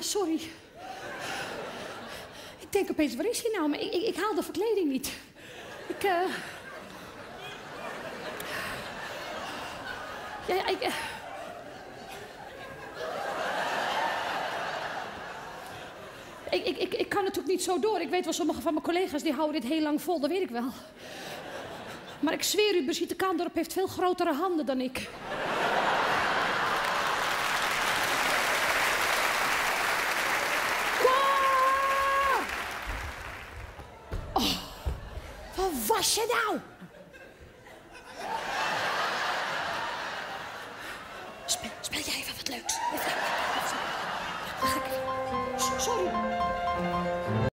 sorry. Ik denk opeens, waar is hij nou? Maar ik, ik, ik haal de verkleding niet. Ik, eh... Ja, eh, Ik, ik, ik, ik kan natuurlijk niet zo door. Ik weet wel, sommige van mijn collega's die houden dit heel lang vol, dat weet ik wel. Maar ik zweer u, Brigitte Kaandorp heeft veel grotere handen dan ik. was je nou? Speel, speel jij even wat leuks. Even. Sorry.